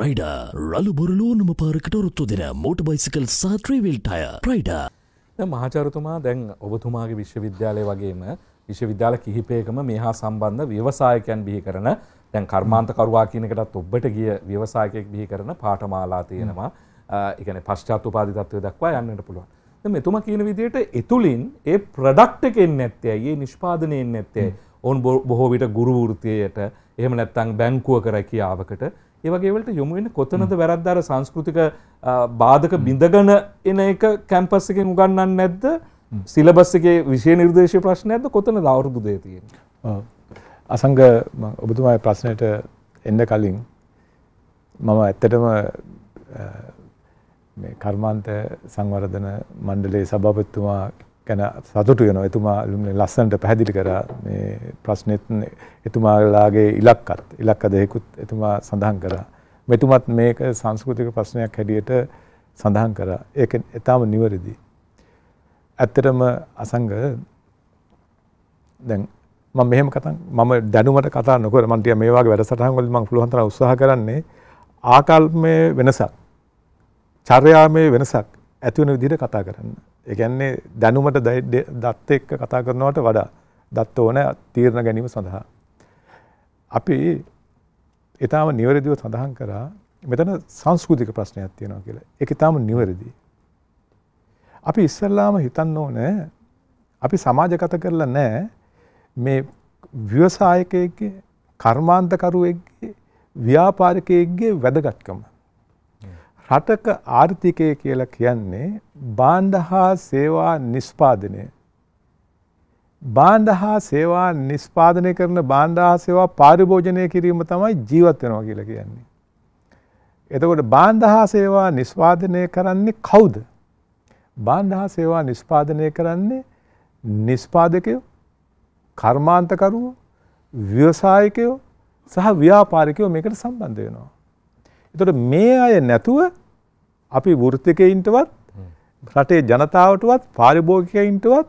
Pride රලු බොරලෝනම පාරකට ඔරොත්තු දෙන මෝට බයිසිකල් සාත්‍රීවිල් ටය ප්‍රයිඩ මහාචරතුමා දැන් ඔබතුමාගේ විශ්වවිද්‍යාලය වගේම විශ්වවිද්‍යාල කිහිපයකම මේ හා සම්බන්ධ ව්‍යවසායකයන් බිහි කරන දැන් කර්මාන්තකරුවා කියනකටත් ඔබට ගිය ව්‍යවසායකයෙක් බිහි කරන පාඨමාලා තියෙනවා. එකන පශ්චාත් උපාධි තත්වය දක්වා යන්නට පුළුවන්. මෙතුම කියන විදියට එතුළින් ඒ ප්‍රඩක්් එකෙන් නැත්තේ ඒ නිෂ්පාදනයෙන් නැත්තේ ඔවුන් බොහෝ විට ගුරු වෘතියට එහෙම නැත්තං බැංකුව කර කියාවකට ඒවගේවලට යොමුවෙන කොතනද වැරද්දාර සංස්කෘතික බාධක බිඳගන එන එක කැම්පස් එකෙන් උගන්නන්න නැද්ද? සිලබස්සගේ විශය නිර්දේශ ප්‍රශ්න ඇද කොතන දවරුබුදේ තියෙන අසංග ඔබතුමායි ප්‍රශ්නයට එන්න කලින් මම ඇත්තටම කර්මාන්ත සංවර්ධන මණ්ඩලේ සභාපතිතුමා ගැන සතුටු වෙනවා. එතුමා ලස්සනට පැහැදිලි කරා මේ ප්‍රශ්නෙත් එතුමාලාගේ ඉලක්කත් ඉලක්ක දෙකකුත් එතුමා සඳහන් කරා. මෙතුමත් මේක සංස්කෘතික ප්‍රශ්නයක් හැටියට සඳහන් කරා. ඒක ඊටාම නිවැරදි. ඇත්තටම අසංග දැන් මම මෙහෙම කතා මම දැනුමට කතා නොකර මම ටික මේ වගේ වැඩසටහන් වලදී මම පුළුවන් තරම් උත්සාහ කරන්නේ ආකල්පයේ වෙනසක් චර්යාමය වෙනසක් ඇති වෙන විදිහට කතා කරන්න. ඒ කියන්නේ දැනුමට දත් එක්ක කතා කරනවට වඩා දත් ඕන තීරණ ගැනීම සඳහා. අපි ඊටාම නිවැරදිව සඳහන් කරා මෙතන සංස්කෘතික ප්‍රශ්නයක් තියෙනවා කියලා. ඒක ඊටාම නිවැරදි. අපි ඉස්සල්ලාම හිතන්න ඕනේ අපි සමාජගත කරලා නැහැ මේ ව්‍යවසායකයෙක්ගේ කර්මාන්තකරුවෙක්ගේ ව්‍යාපාරිකයෙක්ගේ වැදගත්කම. රටක ආර්ථිකය කියලා කියන්නේ බාණ්ඩ හා සේවා නිස්පාදනය. බාණ්ඩ හා සේවා නිස්පාදනය කරන බාණ්ඩ හා සේවා පාරිභෝජනය කිරීම තමයි ජීවත් වෙනවා කියලා කියන්නේ. එතකොට බාණ්ඩ හා සේවා නිස්පාදනය කරන්නේ කවුද? බාණ්ඩ හා සේවා නිස්පාදනය කරන්නේ නිස්පාදකයෝ, කර්මාන්තකරුවෝ, ව්‍යවසායකයෝ සහ ව්‍යාපාරිකයෝ මේකට සම්බන්ධ වෙනවා. එතකොට මේ අය නැතුව අපි වෘත්තිකයින්ටවත් රටේ ජනතාවටවත් පාරිභෝගිකයින්ටවත්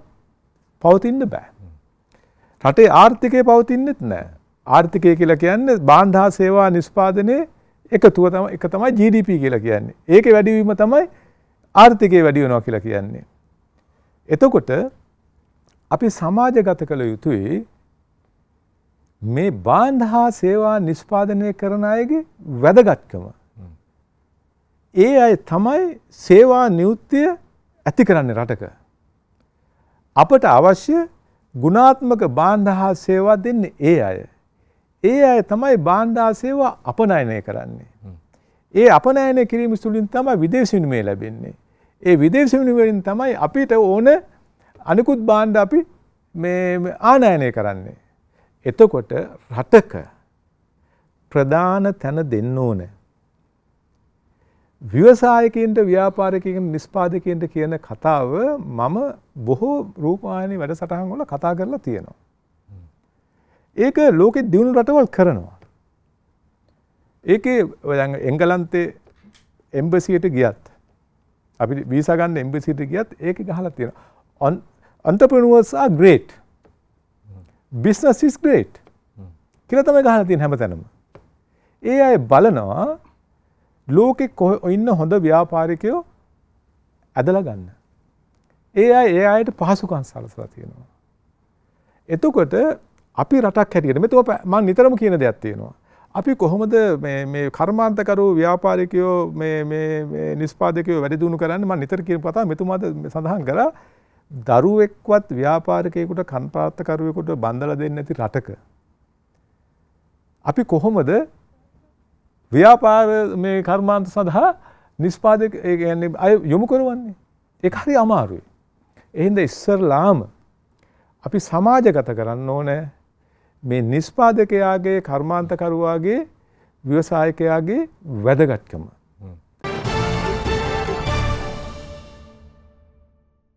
පවතින්න බෑ. රටේ ආර්ථිකය පවතින්නෙත් නෑ. ආර්ථිකය කියලා කියන්නේ බාණ්ඩ හා සේවා නිෂ්පාදනයේ එකතුව තම එක තමයි GDP කියලා කියන්නේ. ඒකේ වැඩිවීම තමයි ආර්ථිකය වැඩි වෙනවා කියලා කියන්නේ. එතකොට අපි සමාජගත කළ යුතුයි මේ බාණ්ඩ හා සේවා නිෂ්පාදනය කරන අයගේ වැදගත්කම ඒ අය තමයි සේවා නියුත්තිය ඇති කරන්නේ රටක. අපට අවශ්‍ය ගුණාත්මක බාණ්ඩ හා සේවා දෙන්නේ ඒ අය. ඒ අය තමයි බාණ්ඩා සේවා අපනයනය කරන්නේ. ඒ අපනයනය කිරීම තුළින් තමයි විදේශ විනිමය ලැබෙන්නේ. ඒ විදේශ විනිමයෙන් තමයි අපිට ඕන අනිකුත් බාණ්ඩ අපි ආනයනය කරන්නේ. එතකොට රටක ප්‍රධාන තැන දෙන්න ඕනෑ. ව්‍යවසායකයන්ට ව්‍යාපාරිකයන් නිස්පාදකයන්ට කියන කතාව මම බොහෝ රූපවාහිනී වැඩසටහන් වල කතා කරලා තියෙනවා. ඒක ලෝකෙ දියුණු රටවල් කරනවා. ඒකේ එංගලන්තේ එම්බසියට ගියත් අපි වීසා ගන්න එම්බසියට ගියත් ඒක ගහලා තියෙනවා. entrepreneurs are great. business is great. කියලා තමයි ගහලා තියෙන හැමතැනම. ඒ අය බලනවා ලෝකෙ ඉන්න හොඳ ව්‍යාපාරිකයෝ ඇදල ගන්න. ඒ අය ඒ අයට පහසුකන් සලසලා තියෙනවා. එතකොට අපි රටක් හැටියට මෙතුව මං නිතරම කියන දෙයක් තියෙනවා. අපි කොහොමද මේ කර්මාන්තකරු ව්‍යාපාරිකයෝ නිස්පාදකයෝ වැඩිදුණු කරන්න ම නිතර කියන පතා මෙතුමාද සඳහන් කර දරුවෙක්වත් ව්‍යාපාරිකයකුට කන්පාත්තකරුවෙකුට බන්ධල දෙන්න ඇති රටක. අපි කොහොමද ව්‍යාපාර මේ කර්මාන්ත සඳහා නිස්පාදක ඒන්නේ අය යොමු කරවන්නේ. ඒ හරි අමාරුයි. එහින්ද ඉස්සරලාම අපි සමාජගත කරන්න ඕනෑ මේ නිස්පාදකයාගේ කර්මාන්තකරුවාගේ ව්‍යවසායකයාගේ වැදගත්කම.